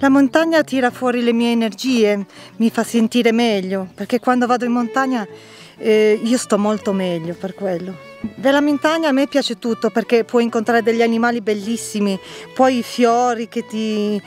La montagna tira fuori le mie energie, mi fa sentire meglio, perché quando vado in montagna eh, io sto molto meglio per quello. Della montagna a me piace tutto perché puoi incontrare degli animali bellissimi, poi i fiori che ti,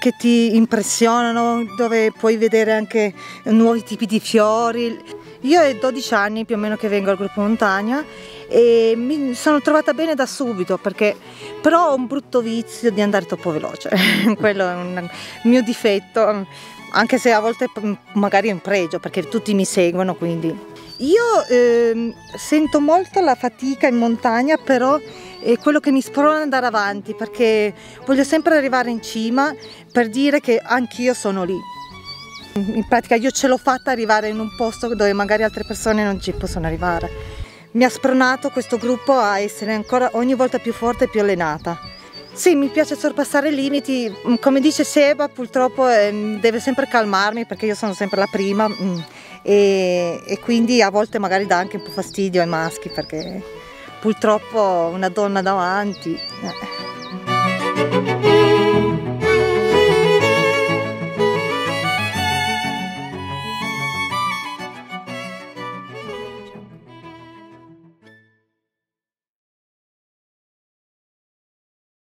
che ti impressionano, dove puoi vedere anche nuovi tipi di fiori. Io è 12 anni più o meno che vengo al gruppo montagna e mi sono trovata bene da subito perché però ho un brutto vizio di andare troppo veloce, quello è un mio difetto, anche se a volte magari è un pregio perché tutti mi seguono quindi. Io eh, sento molto la fatica in montagna però è quello che mi sprona ad andare avanti perché voglio sempre arrivare in cima per dire che anch'io sono lì. In pratica io ce l'ho fatta arrivare in un posto dove magari altre persone non ci possono arrivare mi ha spronato questo gruppo a essere ancora ogni volta più forte e più allenata. Sì, mi piace sorpassare i limiti, mm, come dice Seba purtroppo eh, deve sempre calmarmi perché io sono sempre la prima mm, e, e, quindi a volte magari dà anche un po' fastidio ai maschi perché purtroppo una donna davanti... Eh.